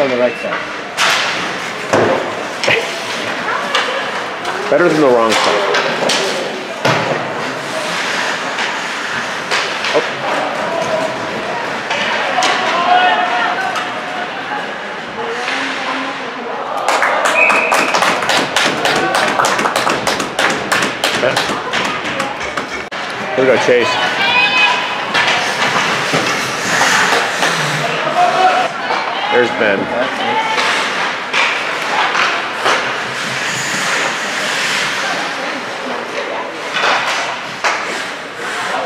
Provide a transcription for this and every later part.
on the right side. Better than the wrong side. Here we go, Chase. There's Ben.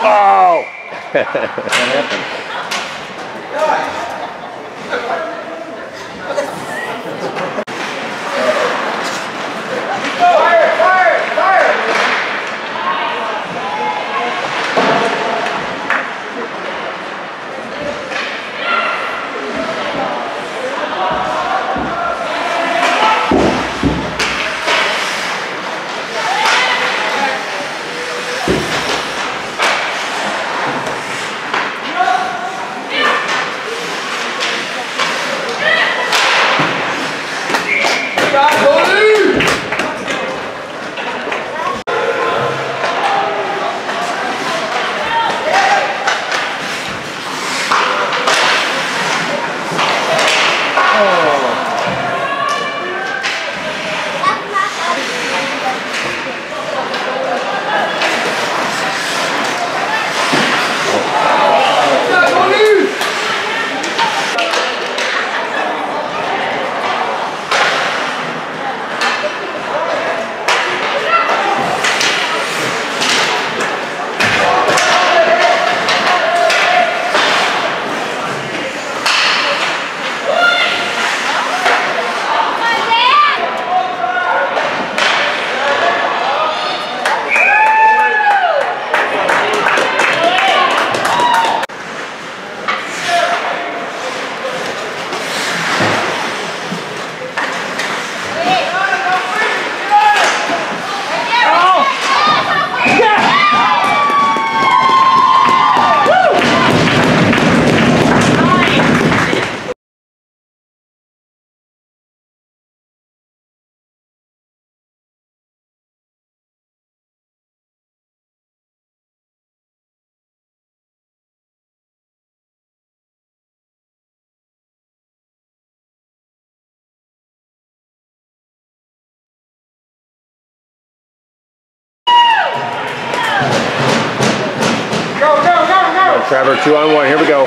Oh! What happened? Trevor, two on one. Here we go.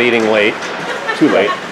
Eating late. Too late.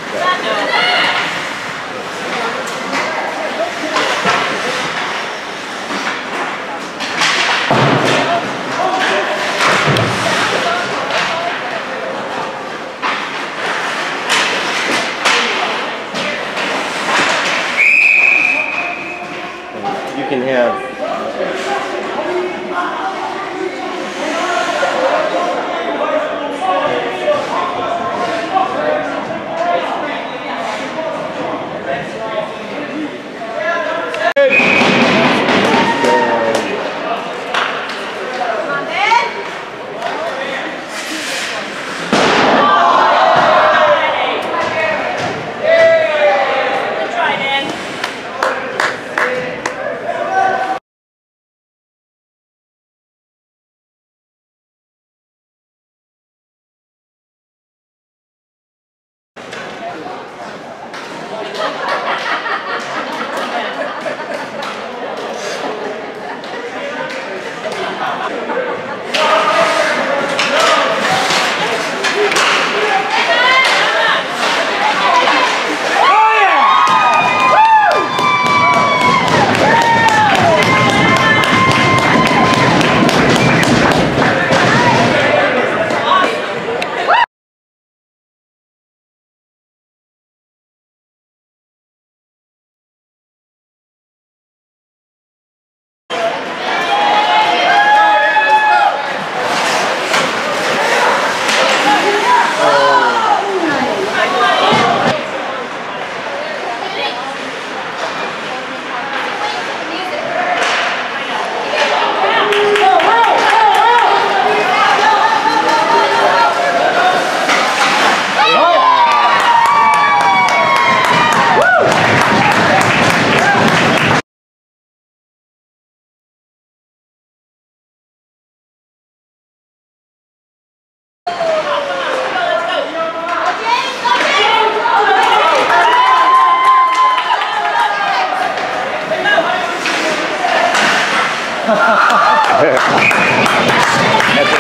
That's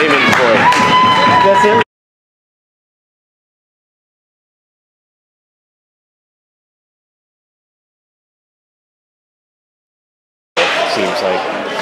aiming for it. That's it. Seems like.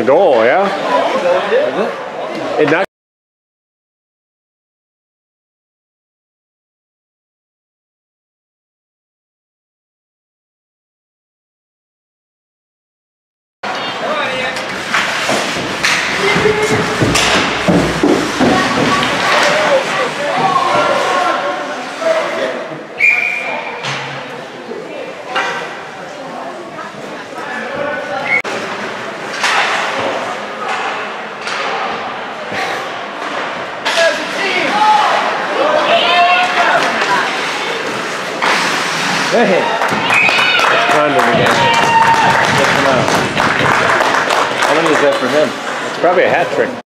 A goal, yeah? It not probably a hat trick.